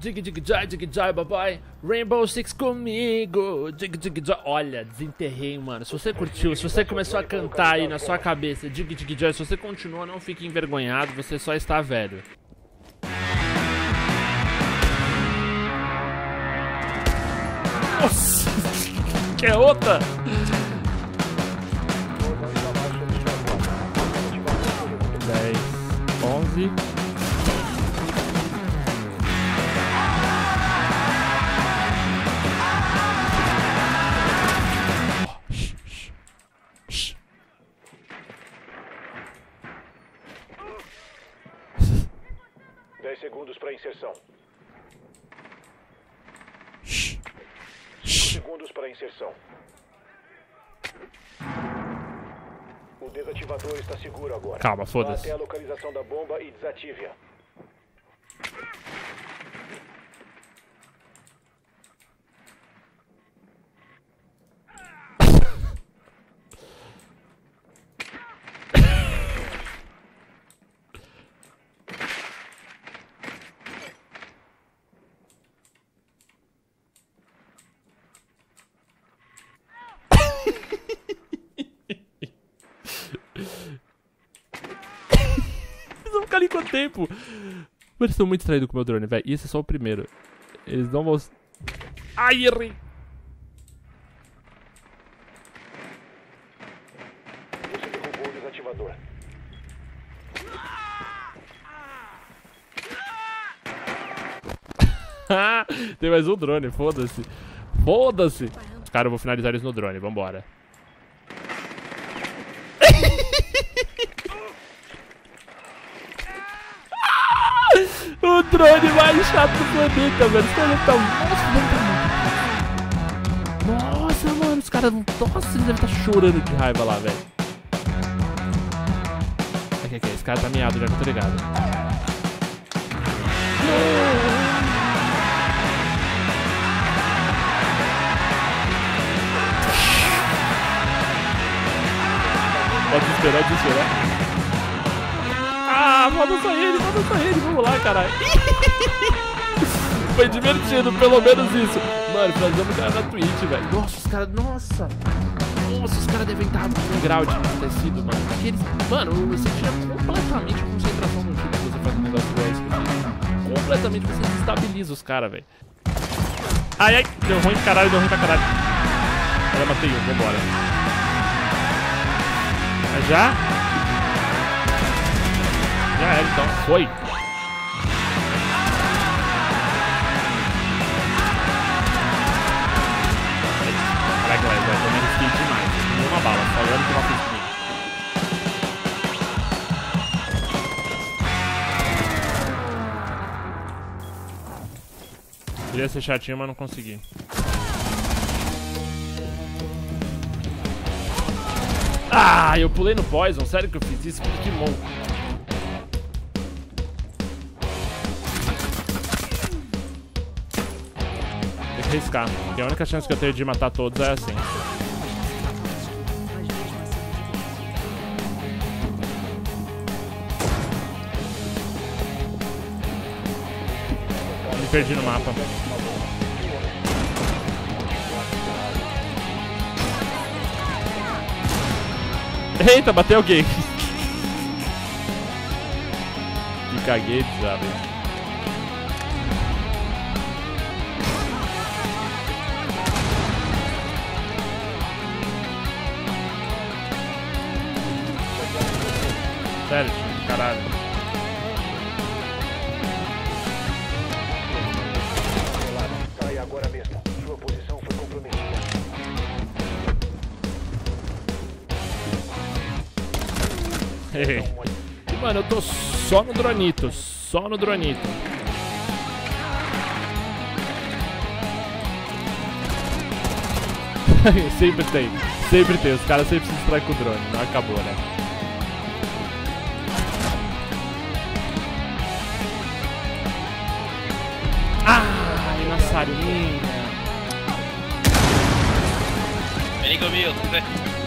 Dig dig jai, dig jai, babai. Rainbow Six comigo. Dig dig jai. Olha, desenterrei, mano. Se você curtiu, se você começou a cantar aí na sua cabeça, dig dig jai, se você continua, não fique envergonhado, você só está velho. Nossa! Quer outra? Dez, onze. Dez segundos para inserção. segundos para inserção. O desativador está seguro agora. Calma, foda-se. até a localização da bomba e desative-a. Ali quanto tempo? Eles estão muito distraídos com o meu drone, velho. E esse é só o primeiro. Eles não vão. Ai, errei! Tem mais um drone, foda-se. Foda-se! Cara, eu vou finalizar eles no drone, vambora. O drone mais chato do planeta, velho. Os caras tão. Nossa, o drone tá muito. Nossa, mano, os caras. Nossa, eles devem estar chorando de raiva lá, velho. Aqui, aqui, esse cara tá miado já que eu tô ligado. Pode esperar, pode esperar. Ah, manda só ele, manda só ele. Vamos lá, caralho. Foi divertido, pelo menos isso. Mano, fazemos cara na Twitch, velho. Nossa, os caras. Nossa. Nossa, os caras devem estar com um grau de tecido, mano. Porque eles. Mano, você tira completamente a concentração no jogo que você faz um negócio desse. Completamente você desestabiliza os caras, velho. Ai, ai, deu ruim pra caralho, deu ruim pra caralho. Olha, matei um, vambora. Já? Já era, então. Foi. Caraca, velho, vai tomar skate demais. Não uma bala, só olhando que ela fez comigo. Queria ser chatinho, mas não consegui. Ah, eu pulei no Poison. Sério que eu fiz isso? Que bom. Arriscar. Porque a única chance que eu tenho de matar todos é assim. Me perdi no mapa. Eita, bateu alguém. Me caguei, sabe? Sério, caralho. Sai. E, Mano, eu tô só no dronito, só no dronito. sempre tem, sempre tem. Os caras sempre se distraem com o drone, não acabou, né? Ai, Massarinha. Vem comigo, vem.